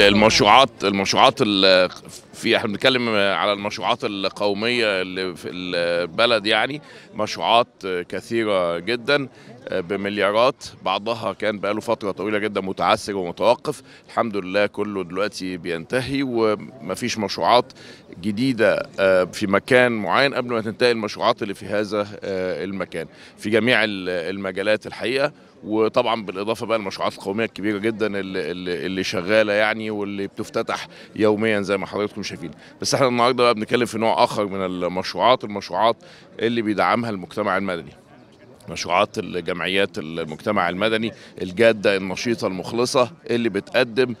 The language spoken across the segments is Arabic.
المشروعات المشروعات ال- في إحنا بنتكلم على المشروعات القومية اللي في البلد يعني مشروعات كثيرة جدا بمليارات. بعضها كان بقاله فترة طويلة جدا متعثر ومتوقف. الحمد لله كله دلوقتي بينتهي ومفيش مشروعات جديدة في مكان معين قبل ما تنتهي المشروعات اللي في هذا المكان. في جميع المجالات الحقيقة. وطبعا بالإضافة بقى المشروعات القومية الكبيرة جدا اللي, اللي شغالة يعني واللي بتفتتح يوميا زي ما حضراتكم شايفين. بس إحنا النهارده بقى بنتكلم في نوع آخر من المشروعات المشروعات اللي بيدعمها المجتمع المدني. مشروعات الجمعيات المجتمع المدني الجادة النشيطة المخلصة اللي بتقدم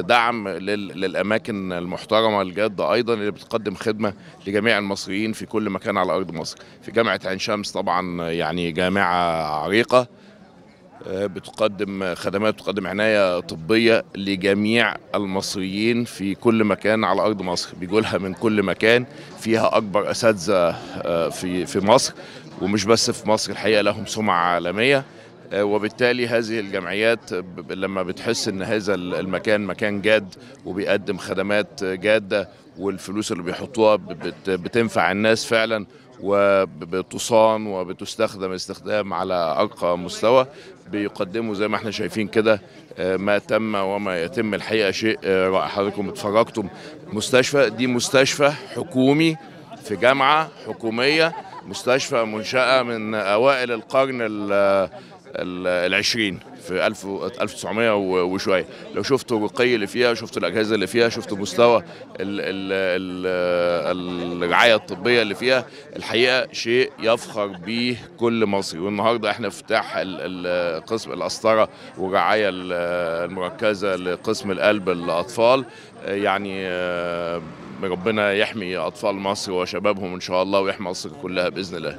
دعم للأماكن المحترمة الجادة أيضا اللي بتقدم خدمة لجميع المصريين في كل مكان على أرض مصر. في جامعة عين شمس طبعا يعني جامعة عريقة. بتقدم خدمات بتقدم عناية طبية لجميع المصريين في كل مكان على أرض مصر. بيجولها من كل مكان فيها أكبر أساتذة في في مصر ومش بس في مصر الحقيقة لهم سمعة عالمية. وبالتالي هذه الجمعيات لما بتحس إن هذا المكان مكان جاد وبيقدم خدمات جادة والفلوس اللي بيحطوها بتنفع الناس فعلا وبتصان وبتستخدم استخدام على ارقى مستوى بيقدموا زي ما إحنا شايفين كده ما تم وما يتم الحقيقة شيء رائع. حضراتكم اتفرجتم مستشفى دي مستشفى حكومي في جامعة حكومية. مستشفى منشأة من أوائل القرن العشرين في 1900 وشوية. لو شفتوا الرقي اللي فيها شفتوا الأجهزة اللي فيها شفتوا مستوى الرعاية الطبية اللي فيها الحقيقة شيء يفخر به كل مصري. والنهاردة إحنا افتتاح قسم القسطره والرعاية المركزة لقسم القلب الأطفال. يعني ربنا يحمي أطفال مصر وشبابهم إن شاء الله ويحمي مصر كلها بإذن الله.